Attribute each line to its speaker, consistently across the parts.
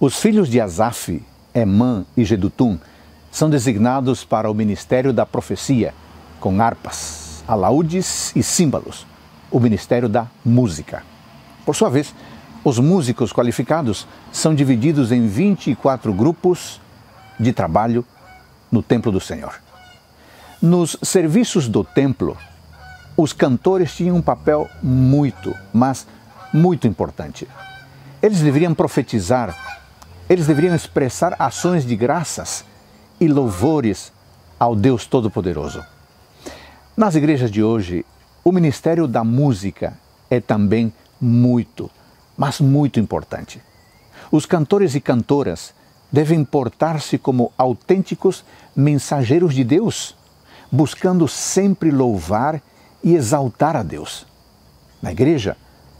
Speaker 1: Os filhos de Asaf, Emã e Gedutum são designados para o ministério da profecia, com harpas, alaúdes e símbolos, o ministério da música. Por sua vez, os músicos qualificados são divididos em 24 grupos de trabalho no templo do Senhor. Nos serviços do templo, os cantores tinham um papel muito, mas muito importante. Eles deveriam profetizar, eles deveriam expressar ações de graças e louvores ao Deus Todo-Poderoso. Nas igrejas de hoje, o ministério da música é também muito, mas muito importante. Os cantores e cantoras devem portar-se como autênticos mensageiros de Deus, buscando sempre louvar e exaltar a Deus. Na igreja,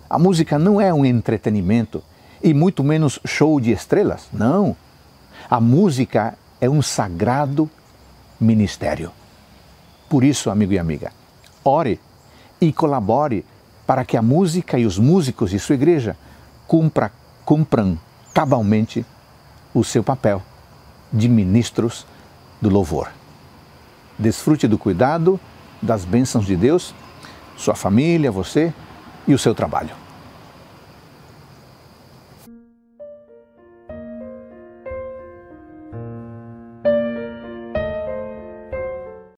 Speaker 1: a música não é um entretenimento e muito menos show de estrelas. Não. A música é um sagrado ministério. Por isso, amigo e amiga, ore e colabore para que a música e os músicos de sua igreja cumpra, cumpram cabalmente o seu papel de ministros do louvor. Desfrute do cuidado, das bênçãos de Deus, sua família, você e o seu trabalho.